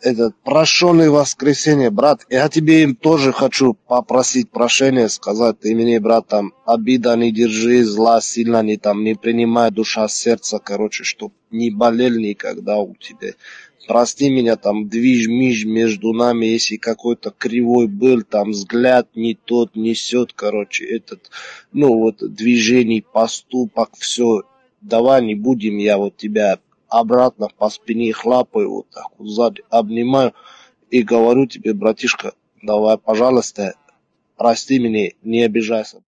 этот прощенный воскресенье, брат. Я тебе им тоже хочу попросить прощения, сказать, ты мне, брат, там, обида не держи, зла сильно не там, не принимай душа сердца, короче, чтоб не болел никогда у тебя. Прости меня, там, движ-миж между нами, если какой-то кривой был, там, взгляд не тот несет, короче, этот, ну, вот, движений, поступок, все. Давай не будем, я вот тебя обратно по спине хлопаю, вот так вот сзади обнимаю и говорю тебе, братишка, давай, пожалуйста, прости меня, не обижайся.